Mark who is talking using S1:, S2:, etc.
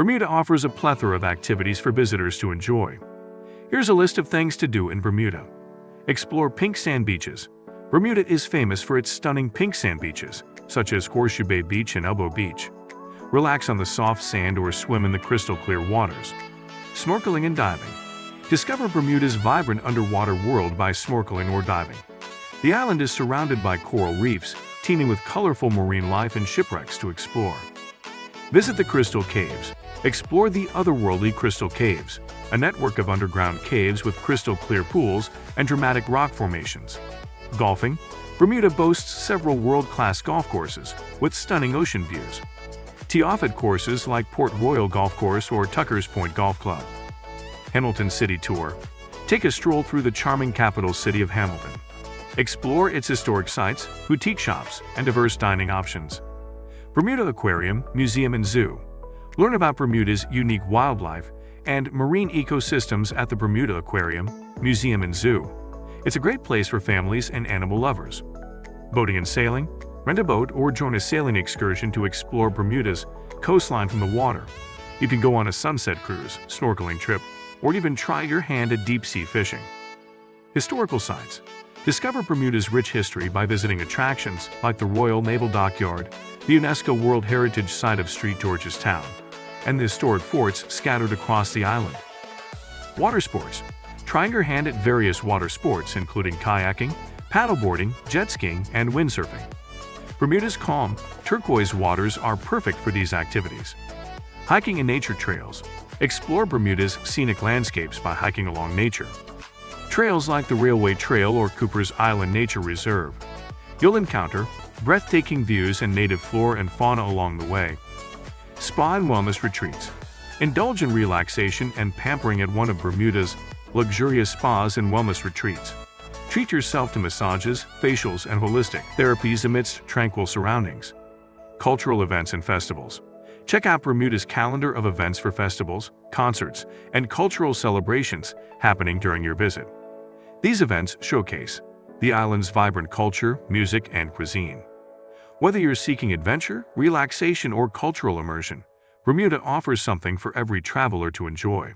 S1: Bermuda offers a plethora of activities for visitors to enjoy. Here's a list of things to do in Bermuda. Explore pink sand beaches. Bermuda is famous for its stunning pink sand beaches, such as Horseshoe Bay Beach and Elbow Beach. Relax on the soft sand or swim in the crystal clear waters. Snorkeling and diving. Discover Bermuda's vibrant underwater world by snorkeling or diving. The island is surrounded by coral reefs, teeming with colorful marine life and shipwrecks to explore. Visit the Crystal Caves. Explore the otherworldly Crystal Caves, a network of underground caves with crystal clear pools and dramatic rock formations. Golfing. Bermuda boasts several world-class golf courses with stunning ocean views. Tee off at courses like Port Royal Golf Course or Tuckers Point Golf Club. Hamilton City Tour. Take a stroll through the charming capital city of Hamilton. Explore its historic sites, boutique shops, and diverse dining options. Bermuda Aquarium, Museum and Zoo. Learn about Bermuda's unique wildlife and marine ecosystems at the Bermuda Aquarium, Museum and Zoo. It's a great place for families and animal lovers. Boating and sailing. Rent a boat or join a sailing excursion to explore Bermuda's coastline from the water. You can go on a sunset cruise, snorkeling trip, or even try your hand at deep-sea fishing. Historical sites. Discover Bermuda's rich history by visiting attractions like the Royal Naval Dockyard, the UNESCO World Heritage Site of St. George's Town, and the historic forts scattered across the island. Water sports. Trying your hand at various water sports including kayaking, paddleboarding, jet skiing, and windsurfing. Bermuda's calm, turquoise waters are perfect for these activities. Hiking and nature trails. Explore Bermuda's scenic landscapes by hiking along nature. Trails like the Railway Trail or Cooper's Island Nature Reserve. You'll encounter breathtaking views and native flora and fauna along the way. Spa and wellness retreats. Indulge in relaxation and pampering at one of Bermuda's luxurious spas and wellness retreats. Treat yourself to massages, facials, and holistic therapies amidst tranquil surroundings. Cultural events and festivals. Check out Bermuda's calendar of events for festivals, concerts, and cultural celebrations happening during your visit. These events showcase the island's vibrant culture, music, and cuisine. Whether you're seeking adventure, relaxation, or cultural immersion, Bermuda offers something for every traveler to enjoy.